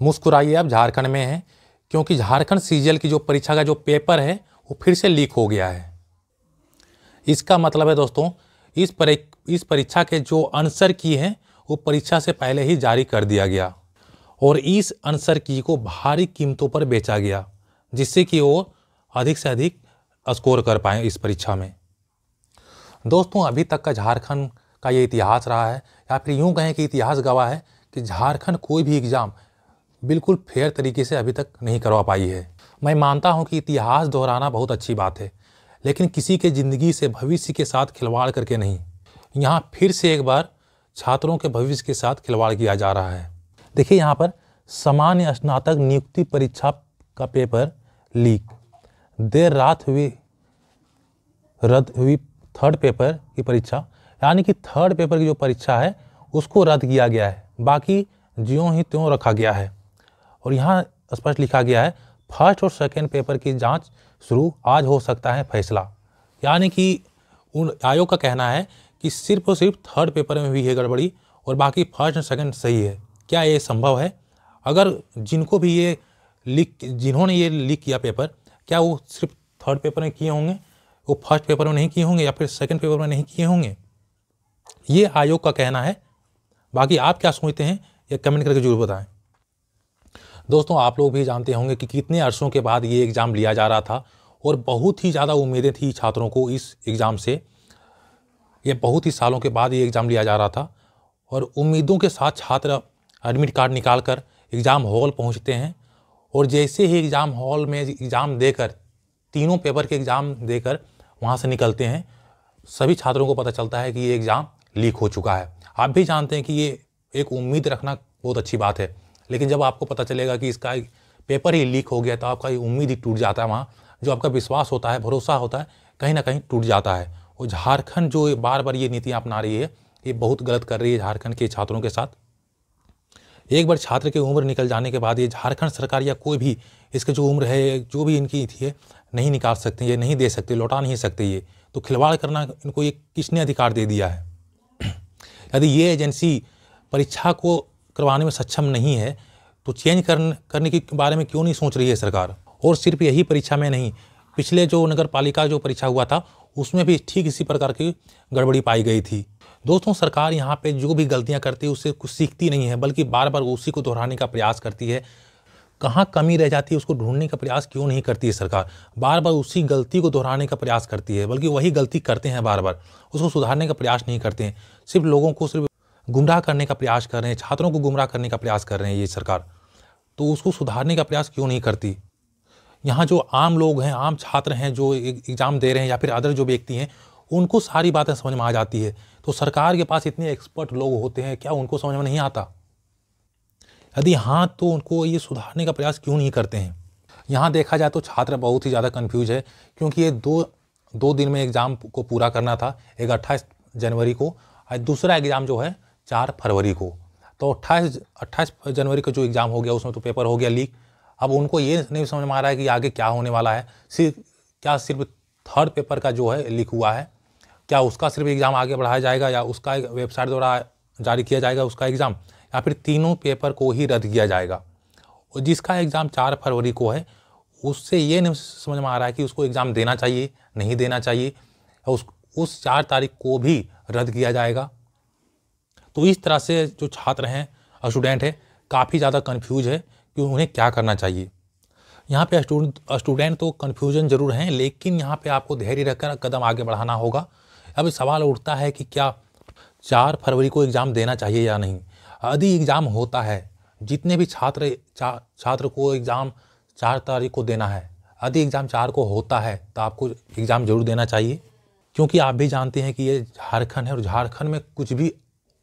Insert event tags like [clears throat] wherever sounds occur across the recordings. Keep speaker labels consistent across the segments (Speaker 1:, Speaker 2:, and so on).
Speaker 1: मुस्कुराइए आप, झारखंड में हैं, क्योंकि झारखंड सीजीएल की जो परीक्षा का जो पेपर है, वो फिर से लीक हो गया है। इसका मतलब है दोस्तों, इस पर, इस परीक्षा के जो आंसर की हैं, वो परीक्षा से पहले ही जारी कर दिया गया और इस आंसर की को भारी कीमतों पर बेचा गया, जिससे कि वो अधिक से अधिक स्कोर कर पाए इस परीक्षा में। दोस्तों, अभी तक का झारखंड का ये इतिहास रहा है, या फिर यूँ कहें कि इतिहास गवाह है कि झारखंड कोई भी एग्ज़ाम बिल्कुल फेयर तरीके से अभी तक नहीं करवा पाई है। मैं मानता हूँ कि इतिहास दोहराना बहुत अच्छी बात है, लेकिन किसी के ज़िंदगी से भविष्य के साथ खिलवाड़ करके नहीं। यहाँ फिर से एक बार छात्रों के भविष्य के साथ खिलवाड़ किया जा रहा है। देखिए यहाँ पर सामान्य स्नातक नियुक्ति परीक्षा का पेपर लीक। देर रात हुई, रद्द हुई थर्ड पेपर की परीक्षा। यानी कि थर्ड पेपर की जो परीक्षा है, उसको रद्द किया गया है। बाकी ज्यों ही त्यों रखा गया है। और यहाँ स्पष्ट लिखा गया है, फ़र्स्ट और सेकेंड पेपर की जाँच शुरू आज हो सकता है फैसला। यानी कि उन आयोग का कहना है कि सिर्फ़ और सिर्फ़ थर्ड पेपर में भी है गड़बड़ी और बाकी फ़र्स्ट और सेकेंड सही है। क्या ये संभव है? अगर जिनको भी ये लिख, जिन्होंने ये लिख किया पेपर क्या वो सिर्फ़ थर्ड पेपर में किए होंगे? वो फ़र्स्ट पेपर में नहीं किए होंगे या फिर सेकंड पेपर में नहीं किए होंगे? ये आयोग का कहना है। बाकी आप क्या सोचते हैं, ये कमेंट करके ज़रूर बताएँ। दोस्तों, आप लोग भी जानते होंगे कि कितने अरसों के बाद ये एग्ज़ाम लिया जा रहा था और बहुत ही ज़्यादा उम्मीदें थी छात्रों को इस एग्ज़ाम से। ये बहुत ही सालों के बाद ये एग्ज़ाम लिया जा रहा था और उम्मीदों के साथ छात्र एडमिट कार्ड निकाल कर एग्ज़ाम हॉल पहुँचते हैं और जैसे ही एग्ज़ाम हॉल में एग्ज़ाम देकर, तीनों पेपर के एग्ज़ाम देकर वहाँ से निकलते हैं, सभी छात्रों को पता चलता है कि ये एग्ज़ाम लीक हो चुका है। आप भी जानते हैं कि ये एक उम्मीद रखना बहुत अच्छी बात है। लेकिन जब आपको पता चलेगा कि इसका पेपर ही लीक हो गया तो आपका ये उम्मीद ही टूट जाता है वहाँ। जो आपका विश्वास होता है, भरोसा होता है, कहीं ना कहीं टूट जाता है। और झारखंड जो बार बार ये नीतियाँ अपना रही है, ये बहुत गलत कर रही है झारखंड के छात्रों के साथ। एक बार छात्र की उम्र निकल जाने के बाद ये झारखंड सरकार या कोई भी इसकी जो उम्र है, जो भी इनकी थी है, नहीं निकाल सकते ये नहीं दे सकते, लौटा नहीं सकते ये तो खिलवाड़ करना, इनको ये किसने अधिकार दे दिया है? [clears throat] यदि ये एजेंसी परीक्षा को करवाने में सक्षम नहीं है तो चेंज कर, करने के बारे में क्यों नहीं सोच रही है सरकार? और सिर्फ़ यही परीक्षा में नहीं पिछले जो नगर पालिका जो परीक्षा हुआ था उसमें भी ठीक इसी प्रकार की गड़बड़ी पाई गई थी। दोस्तों सरकार यहाँ पे जो भी गलतियाँ करती है उससे कुछ सीखती नहीं है बल्कि बार बार उसी को दोहराने का प्रयास करती है। कहाँ कमी रह जाती है उसको ढूँढने का प्रयास क्यों नहीं करती है सरकार? बार बार उसी गलती को दोहराने का प्रयास करती है बल्कि वही गलती करते हैं बार बार उसको सुधारने का प्रयास नहीं करते हैं। सिर्फ़ लोगों को सिर्फ़ गुमराह करने का प्रयास कर रहे हैं, छात्रों को गुमराह करने का प्रयास कर रहे हैं ये सरकार। तो उसको सुधारने का प्रयास क्यों नहीं करती? यहाँ जो आम लोग हैं, आम छात्र हैं, जो एग्ज़ाम दे रहे हैं या फिर अदर जो व्यक्ति हैं, उनको सारी बातें समझ में आ जाती है। तो सरकार के पास इतने एक्सपर्ट लोग होते हैं, क्या उनको समझ में नहीं आता? यदि हाँ तो उनको ये सुधारने का प्रयास क्यों नहीं करते हैं? यहाँ देखा जाए तो छात्र बहुत ही ज़्यादा कन्फ्यूज़ है, क्योंकि ये दो दो दिन में एग्ज़ाम को पूरा करना था, एक अट्ठाईस जनवरी को दूसरा एग्ज़ाम जो है चार फरवरी को। तो अट्ठाईस अट्ठाईस जनवरी का जो एग्ज़ाम हो गया, उसमें तो पेपर हो गया लीक। अब उनको ये नहीं समझ में आ रहा है कि आगे क्या होने वाला है। सिर्फ़, क्या सिर्फ़ थर्ड पेपर का जो है लीक हुआ है? क्या उसका सिर्फ़ एग्ज़ाम आगे बढ़ाया जाएगा या उसका वेबसाइट द्वारा जारी किया जाएगा उसका एग्ज़ाम? या फिर तीनों पेपर को ही रद्द किया जाएगा? और जिसका एग्ज़ाम चार फरवरी को है, उससे ये नहीं समझ में आ रहा है कि उसको एग्ज़ाम देना चाहिए, नहीं देना चाहिए। उस उस चार तारीख को भी रद्द किया जाएगा। तो इस तरह से जो छात्र हैं स्टूडेंट हैं काफ़ी ज़्यादा कन्फ्यूज़ है कि उन्हें क्या करना चाहिए। यहाँ पे स्टूडेंट तो कन्फ्यूज़न ज़रूर हैं लेकिन यहाँ पे आपको धैर्य रखकर कदम आगे बढ़ाना होगा। अब सवाल उठता है कि क्या चार फरवरी को एग्ज़ाम देना चाहिए या नहीं? यदि एग्ज़ाम होता है जितने भी छात्र चा, छात्र को एग्ज़ाम चार तारीख को देना है यदि एग्ज़ाम चार को होता है तो आपको एग्ज़ाम ज़रूर देना चाहिए। क्योंकि आप भी जानते हैं कि ये झारखंड है और झारखंड में कुछ भी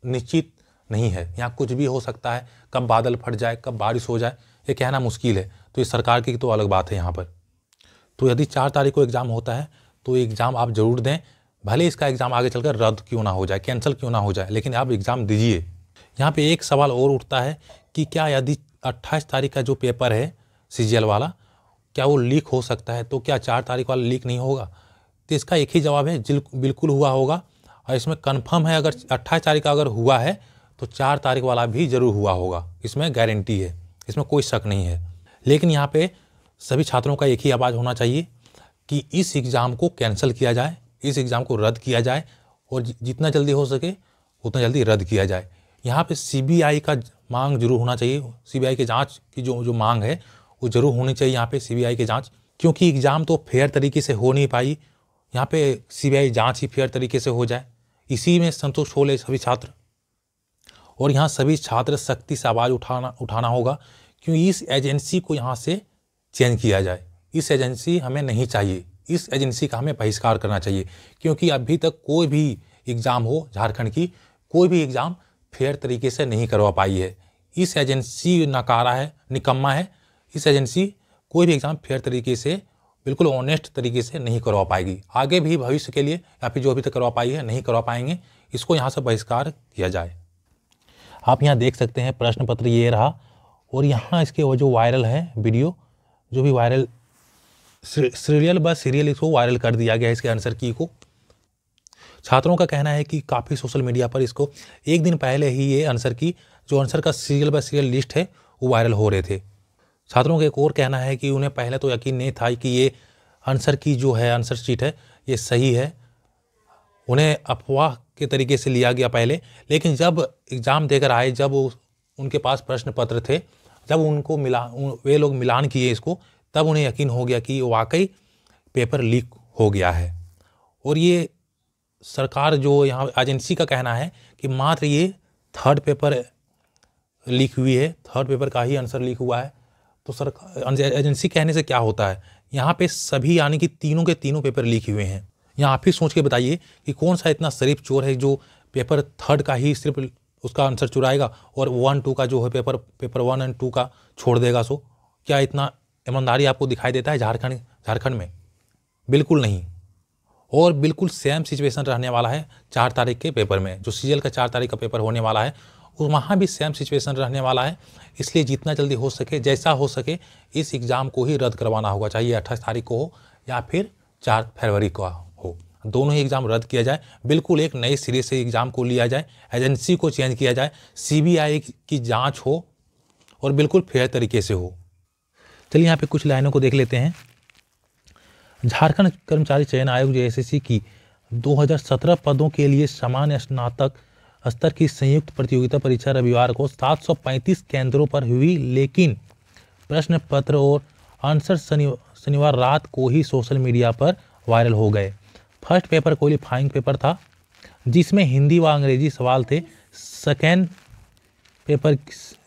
Speaker 1: निश्चित नहीं है। यहाँ कुछ भी हो सकता है, कब बादल फट जाए, कब बारिश हो जाए, ये कहना मुश्किल है। तो ये सरकार की तो अलग बात है यहाँ पर। तो यदि चार तारीख को एग्ज़ाम होता है तो एग्ज़ाम आप ज़रूर दें। भले इसका एग्ज़ाम आगे चलकर रद्द क्यों ना हो जाए, कैंसिल क्यों ना हो जाए, लेकिन आप एग्ज़ाम दीजिए। यहाँ पे एक सवाल और उठता है कि क्या यदि अट्ठाईस तारीख का जो पेपर है, सीजीएल वाला, क्या वो लीक हो सकता है? तो क्या चार तारीख वाला लीक नहीं होगा? तो इसका एक ही जवाब है बिल्कुल हुआ होगा। और इसमें कन्फर्म है, अगर अट्ठाईस तारीख का अगर हुआ है तो चार तारीख वाला भी ज़रूर हुआ होगा। इसमें गारंटी है। इसमें कोई शक नहीं है। लेकिन यहाँ पे सभी छात्रों का एक ही आवाज़ होना चाहिए कि इस एग्ज़ाम को कैंसिल किया जाए, इस एग्ज़ाम को रद्द किया जाए, और जितना जल्दी हो सके, उतना जल्दी रद्द किया जाए। यहाँ पे सीबीआई का मांग ज़रूर होना चाहिए। सीबीआई के जाँच की जो जो मांग है, वो ज़रूर होनी चाहिए यहाँ पे सीबीआई के जाँच, क्योंकि एग्ज़ाम तो फेयर तरीके से हो नहीं पाई। यहाँ पे सीबीआई जाँच ही फेयर तरीके से हो जाए। इसी में संतुष्ट हो ले सभी छात्र। और यहाँ सभी छात्र सख्ती से आवाज़ उठाना उठाना होगा क्योंकि इस एजेंसी को यहाँ से चेंज किया जाए। इस एजेंसी हमें नहीं चाहिए। इस एजेंसी का हमें बहिष्कार करना चाहिए। क्योंकि अभी तक कोई भी एग्ज़ाम हो झारखंड की, कोई भी एग्ज़ाम फेयर तरीके से नहीं करवा पाई है। इस एजेंसी नकारा है, निकम्मा है। इस एजेंसी कोई भी एग्ज़ाम फेयर तरीके से बिल्कुल ऑनेस्ट तरीके से नहीं करवा पाएगी। आगे भी भविष्य के लिए या फिर जो अभी तक करवा पाई है, नहीं करवा पाएँगे, इसको यहाँ से बहिष्कार किया जाए। आप यहाँ देख सकते हैं, प्रश्न पत्र ये रहा और यहाँ इसके वो जो वायरल है वीडियो जो भी वायरल सीरियल व सीरियल इसको वायरल कर दिया गया है इसके आंसर की को। छात्रों का कहना है कि काफ़ी सोशल मीडिया पर इसको एक दिन पहले ही ये आंसर की जो आंसर का सीरियल बाय सीरियल लिस्ट है, वो वायरल हो रहे थे। छात्रों का एक और कहना है कि उन्हें पहले तो यकीन नहीं था कि ये आंसर की जो है, आंसर शीट है, ये सही है। उन्हें अफवाह के तरीके से लिया गया पहले, लेकिन जब एग्ज़ाम देकर आए, जब उनके पास प्रश्न पत्र थे, जब उनको मिला वे लोग मिलान किए इसको, तब उन्हें यकीन हो गया कि वाकई पेपर लीक हो गया है। और ये सरकार जो यहाँ, एजेंसी का कहना है कि मात्र ये थर्ड पेपर लीक हुई है, थर्ड पेपर का ही आंसर लीक हुआ है। तो सरकार एजेंसी कहने से क्या होता है? यहाँ पे सभी यानी कि तीनों के तीनों पेपर लीक हुए हैं। यहाँ आप ही सोच के बताइए कि कौन सा इतना शरीफ चोर है जो पेपर थर्ड का ही सिर्फ़ उसका आंसर चुराएगा और वन, टू का जो है paper paper one and two का छोड़ देगा सो? क्या इतना ईमानदारी आपको दिखाई देता है झारखंड झारखंड में? बिल्कुल नहीं। और बिल्कुल सेम सिचुएशन रहने वाला है चार तारीख के पेपर में, जो सी का चार तारीख का पेपर होने वाला है। और वहाँ भी सेम सिचुएशन रहने वाला है। इसलिए जितना जल्दी हो सके, जैसा हो सके, इस एग्ज़ाम को ही रद्द करवाना होगा चाहिए अट्ठाईस तारीख को हो या फिर चार फरवरी को हो। दोनों ही एग्ज़ाम रद्द किया जाए। बिल्कुल एक नए सिरे से एग्ज़ाम को लिया जाए एजेंसी को चेंज किया जाए सीबीआई की जाँच हो और बिल्कुल फेयर तरीके से हो। चलिए यहाँ पे कुछ लाइनों को देख लेते हैं। झारखंड कर्मचारी चयन आयोग जेएसएससी की 2017 पदों के लिए सामान्य स्नातक स्तर की संयुक्त प्रतियोगिता परीक्षा रविवार को 735 केंद्रों पर हुई, लेकिन प्रश्न पत्र और आंसर शनिवार रात को ही सोशल मीडिया पर वायरल हो गए। फ़र्स्ट पेपर क्वालिफाइंग पेपर था, जिसमें हिंदी व अंग्रेज़ी सवाल थे। सेकेंड पेपर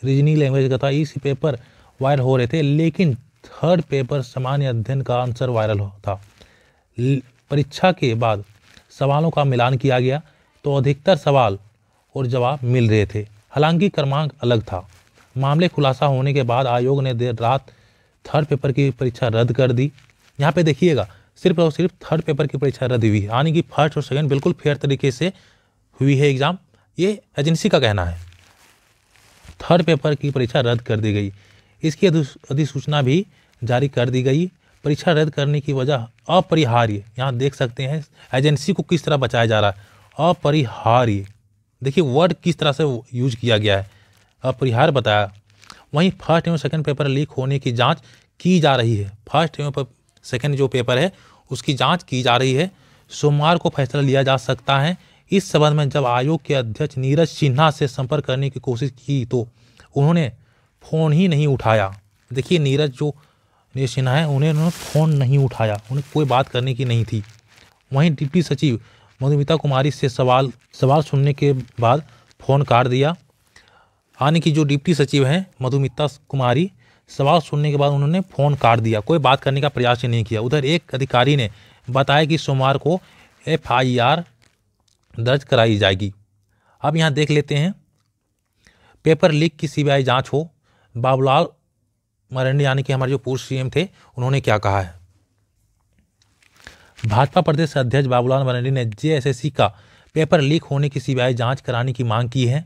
Speaker 1: रीजनिंग लैंग्वेज का था, इस पेपर वायरल हो रहे थे, लेकिन थर्ड पेपर सामान्य अध्ययन का आंसर वायरल था। परीक्षा के बाद सवालों का मिलान किया गया तो अधिकतर सवाल और जवाब मिल रहे थे। हालाँकि क्रमांक अलग था। मामले खुलासा होने के बाद आयोग ने देर रात थर्ड पेपर की परीक्षा रद्द कर दी। यहाँ पे देखिएगा, सिर्फ़ और सिर्फ़ थर्ड पेपर की परीक्षा रद्द हुई, यानी कि फ़र्स्ट और सेकंड बिल्कुल फेयर तरीके से हुई है एग्ज़ाम। ये एजेंसी का कहना है। थर्ड पेपर की परीक्षा रद्द कर दी गई। इसकी अधिसूचना भी जारी कर दी गई। परीक्षा रद्द करने की वजह अपरिहार्य, यहाँ देख सकते हैं, एजेंसी को किस तरह बचाया जा रहा है? अपरिहार्य। देखिए वर्ड किस तरह से यूज़ किया गया है? अपरिहार्य बताया, वहीं फ़र्स्ट एवं सेकंड पेपर लीक होने की जाँच की जा रही है। फ़र्स्ट एवं सेकंड जो पेपर है, उसकी जाँच की जा रही है। सोमवार को फैसला लिया जा सकता है। इस संबंध में जब आयोग के अध्यक्ष नीरज सिन्हा से संपर्क करने की कोशिश की तो उन्होंने फ़ोन ही नहीं उठाया। देखिए, नीरज जो नीरज सिन्हा है, उन्हें उन्होंने फ़ोन नहीं उठाया। उन्हें कोई बात करने की नहीं थी। वहीं डिप्टी सचिव मधुमिता कुमारी से सवाल सवाल सुनने के बाद फ़ोन काट दिया। यानी कि जो डिप्टी सचिव हैं, मधुमिता कुमारी, सवाल सुनने के बाद उन्होंने फ़ोन काट दिया। कोई बात करने का प्रयास ही नहीं किया। उधर एक अधिकारी ने बताया कि सोमवार को एफआईआर दर्ज कराई जाएगी। अब यहाँ देख लेते हैं। पेपर लीक की सीबीआई जाँच हो। बाबूलाल मरंडी, यानी कि हमारे जो पूर्व सीएम थे, उन्होंने क्या कहा है? भाजपा प्रदेश अध्यक्ष बाबूलाल मरंडी ने जेएसएससी का पेपर लीक होने की सीबीआई जाँच कराने की मांग की है।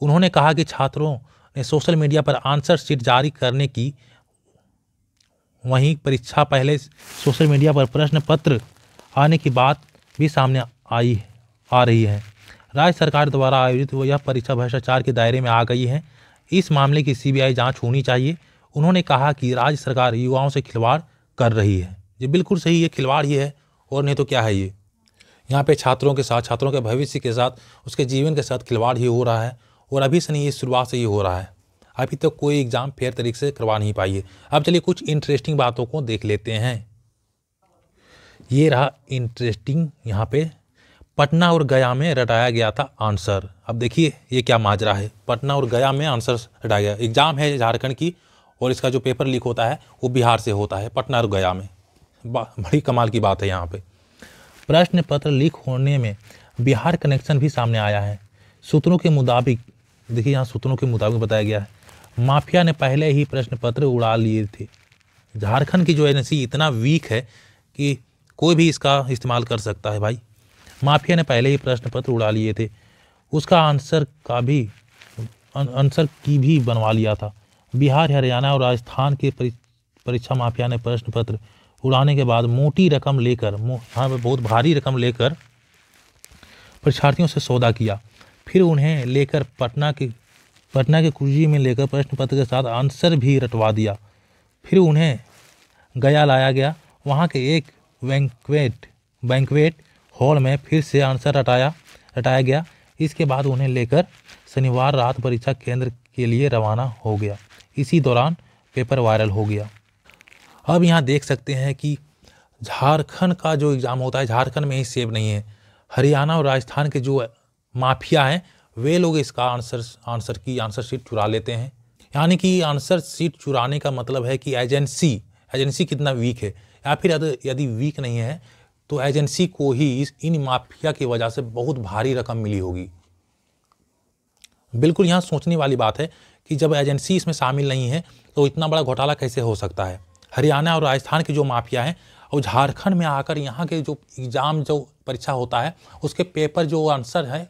Speaker 1: उन्होंने कहा कि छात्रों ने सोशल मीडिया पर आंसर शीट जारी करने की वहीं परीक्षा पहले सोशल मीडिया पर प्रश्न पत्र आने की बात भी सामने आई आ रही है। राज्य सरकार द्वारा आयोजित यह परीक्षा भ्रष्टाचार के दायरे में आ गई है। इस मामले की सीबीआई जाँच होनी चाहिए। उन्होंने कहा कि राज्य सरकार युवाओं से खिलवाड़ कर रही है। ये बिल्कुल सही है खिलवाड़ ही है, और नहीं तो क्या है ये? यहाँ पे छात्रों के साथ, छात्रों के भविष्य के साथ, उसके जीवन के साथ खिलवाड़ ही हो रहा है, और अभी से नहीं, ये शुरुआत से ही हो रहा है। अभी तक तो कोई एग्ज़ाम फेयर तरीके से करवा नहीं पाई है। अब चलिए कुछ इंटरेस्टिंग बातों को देख लेते हैं। ये रहा इंटरेस्टिंग यहाँ पे। पटना और गया में रटाया गया था आंसर अब देखिए, ये क्या माजरा है। पटना और गया में आंसर रटाया गया। एग्ज़ाम है झारखंड की, और इसका जो पेपर लीक होता है, वो बिहार से होता है, पटना और गया में। बड़ी कमाल की बात है यहाँ पे। प्रश्न पत्र लीक होने में बिहार कनेक्शन भी सामने आया है। सूत्रों के मुताबिक, देखिए यहाँ सूत्रों के मुताबिक बताया गया है, माफिया ने पहले ही प्रश्न पत्र उड़ा लिए थे। झारखंड की जो एजेंसी इतना वीक है कि कोई भी इसका इस्तेमाल कर सकता है भाई। माफिया ने पहले ही प्रश्न पत्र उड़ा लिए थे। उसका आंसर का भी आंसर की भी बनवा लिया था। बिहार, हरियाणा और राजस्थान के परीक्षा माफिया ने प्रश्न पत्र उड़ाने के बाद मोटी रकम लेकर हाँ बहुत भारी रकम लेकर परीक्षार्थियों से सौदा किया। फिर उन्हें लेकर पटना के पटना के कुर्जी में लेकर प्रश्न पत्र के साथ आंसर भी रटवा दिया। फिर उन्हें गया लाया गया। वहाँ के एक बैंकवेट बैंकवेट हॉल में फिर से आंसर रटाया रटाया गया। इसके बाद उन्हें लेकर शनिवार रात परीक्षा केंद्र के लिए रवाना हो गया। इसी दौरान पेपर वायरल हो गया। अब यहाँ देख सकते हैं कि झारखंड का जो एग्ज़ाम होता है, झारखंड में ही सेव नहीं है। हरियाणा और राजस्थान के जो माफिया हैं, वे लोग इसका आंसर आंसर की आंसर शीट चुरा लेते हैं। यानी कि आंसर सीट चुराने का मतलब है कि एजेंसी एजेंसी कितना वीक है। या फिर यदि वीक नहीं है तो एजेंसी को ही इस, इन माफिया की वजह से बहुत भारी रकम मिली होगी। बिल्कुल यहाँ सोचने वाली बात है कि जब एजेंसी इसमें शामिल नहीं है तो इतना बड़ा घोटाला कैसे हो सकता है? हरियाणा और राजस्थान के जो माफिया हैं, और झारखंड में आकर यहाँ के जो एग्ज़ाम जो परीक्षा होता है, उसके पेपर जो आंसर है,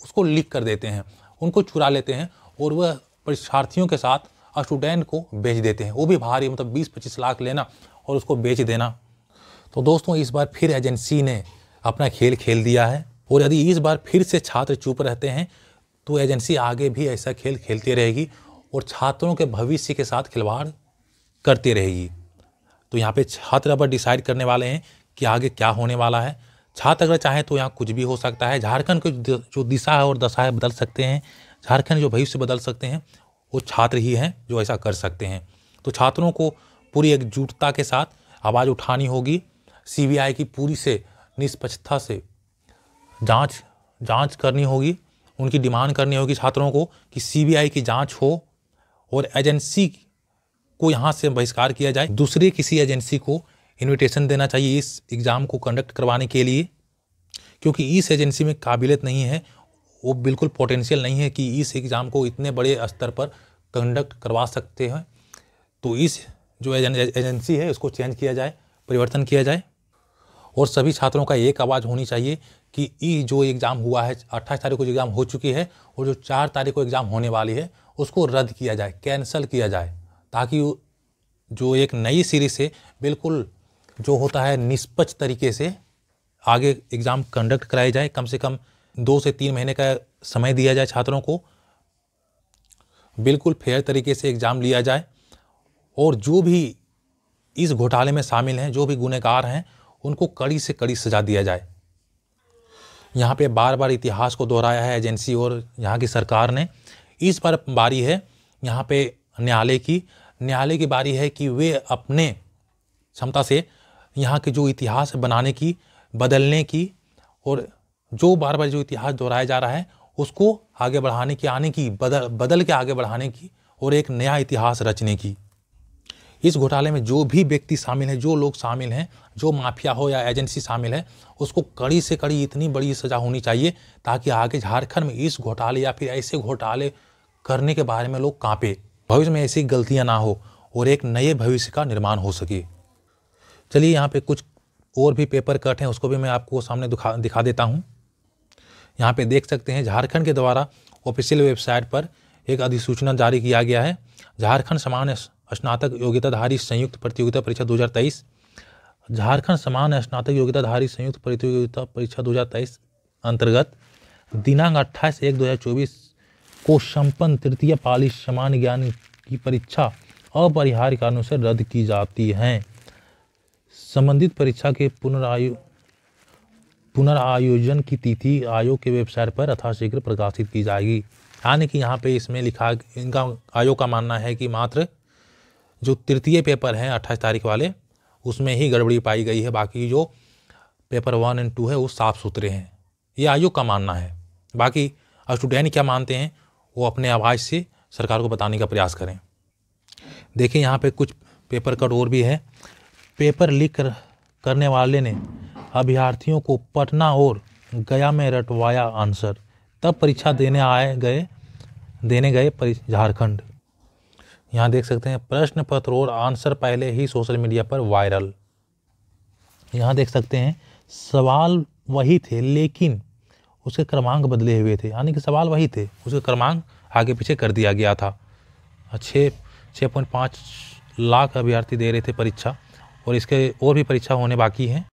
Speaker 1: उसको लीक कर देते हैं, उनको चुरा लेते हैं, और वह परीक्षार्थियों के साथ स्टूडेंट को बेच देते हैं। वो भी भारी मतलब बीस पच्चीस लाख लेना और उसको बेच देना। तो दोस्तों, इस बार फिर एजेंसी ने अपना खेल खेल दिया है, और यदि इस बार फिर से छात्र चुप रहते हैं तो एजेंसी आगे भी ऐसा खेल खेलती रहेगी, और छात्रों के भविष्य के साथ खिलवाड़ करती रहेगी। तो यहाँ पे छात्र अब डिसाइड करने वाले हैं कि आगे क्या होने वाला है। छात्र अगर चाहें तो यहाँ कुछ भी हो सकता है। झारखंड की जो दिशा है और दशा है बदल सकते हैं, झारखंड जो भविष्य बदल सकते हैं, वो छात्र ही हैं जो ऐसा कर सकते हैं। तो छात्रों को पूरी एकजुटता के साथ आवाज़ उठानी होगी। सीबीआई की पूरी से निष्पक्षता से जाँच जाँच करनी होगी। उनकी डिमांड करनी होगी छात्रों को कि सीबीआई की जाँच हो और एजेंसी को यहाँ से बहिष्कार किया जाए। दूसरे किसी एजेंसी को इनविटेशन देना चाहिए इस एग्ज़ाम को कंडक्ट करवाने के लिए, क्योंकि इस एजेंसी में काबिलियत नहीं है, वो बिल्कुल पोटेंशियल नहीं है कि इस एग्ज़ाम को इतने बड़े स्तर पर कंडक्ट करवा सकते हैं। तो इस जो एजेंसी है, उसको चेंज किया जाए, परिवर्तन किया जाए। और सभी छात्रों का एक आवाज़ होनी चाहिए कि ये जो एग्ज़ाम हुआ है, अट्ठाईस तारीख को एग्ज़ाम हो चुकी है और जो चार तारीख को एग्ज़ाम होने वाली है, उसको रद्द किया जाए कैंसिल किया जाए। ताकि जो एक नई सीरीज़ से बिल्कुल जो होता है निष्पक्ष तरीके से आगे एग्ज़ाम कंडक्ट कराई जाए। कम से कम दो से तीन महीने का समय दिया जाए छात्रों को। बिल्कुल फेयर तरीके से एग्ज़ाम लिया जाए। और जो भी इस घोटाले में शामिल हैं, जो भी गुनहगार हैं, उनको कड़ी से कड़ी सजा दिया जाए। यहाँ पे बार बार इतिहास को दोहराया है एजेंसी और यहाँ की सरकार ने। इस बार बारी है, यहाँ पे न्यायालय की। न्यायालय की बारी है कि वे अपने क्षमता से यहाँ के जो इतिहास बनाने की, बदलने की और जो बार बार जो इतिहास दोहराया जा रहा है, उसको आगे बढ़ाने की, आने की, बदल बदल के आगे बढ़ाने की और एक नया इतिहास रचने की। इस घोटाले में जो भी व्यक्ति शामिल है, जो लोग शामिल हैं, जो माफिया हो या एजेंसी शामिल है, उसको कड़ी से कड़ी इतनी बड़ी सज़ा होनी चाहिए ताकि आगे झारखंड में इस घोटाले या फिर ऐसे घोटाले करने के बारे में लोग कांपे। भविष्य में ऐसी गलतियाँ ना हो और एक नए भविष्य का निर्माण हो सके। चलिए यहाँ पे कुछ और भी पेपर कट हैं, उसको भी मैं आपको सामने दिखा दिखा देता हूँ। यहाँ पे देख सकते हैं, झारखंड के द्वारा ऑफिशियल वेबसाइट पर एक अधिसूचना जारी किया गया है। झारखंड समान स्नातक योग्यताधारी संयुक्त प्रतियोगिता परीक्षा 2023 झारखंड समान स्नातक योग्यताधारी संयुक्त प्रतियोगिता परीक्षा 2023 अंतर्गत दिनांक अट्ठाईस एक दो को संपन्न तृतीय पाली समान ज्ञान की परीक्षा अपरिहार्य कारणों से रद्द की जाती हैं। संबंधित परीक्षा के पुनरायु, पुनरायोजन की तिथि आयोग के वेबसाइट पर यथाशीघ्र प्रकाशित की जाएगी। यानी कि यहाँ पे इसमें लिखा, इनका आयोग का मानना है कि मात्र जो तृतीय पेपर हैं अट्ठाईस तारीख वाले, उसमें ही गड़बड़ी पाई गई है। बाकी जो पेपर वन एंड टू है, वो साफ़ सुथरे हैं। ये आयोग का मानना है। बाकी स्टूडेंट क्या मानते हैं? वो अपने आवाज़ से सरकार को बताने का प्रयास करें। देखिए यहाँ पे कुछ पेपर कट और भी है। पेपर लीक कर, करने वाले ने अभ्यर्थियों को पटना और गया में रटवाया आंसर। तब परीक्षा देने आए गए देने गए झारखंड। यहाँ देख सकते हैं प्रश्न पत्र और आंसर पहले ही सोशल मीडिया पर वायरल। यहाँ देख सकते हैं सवाल वही थे लेकिन उसके क्रमांक बदले हुए थे। यानी कि सवाल वही थे। उसके क्रमांक आगे पीछे कर दिया गया था। छः छः पॉइंट पाँच लाख अभ्यर्थी दे रहे थे परीक्षा। और इसके और भी परीक्षा होने बाकी हैं।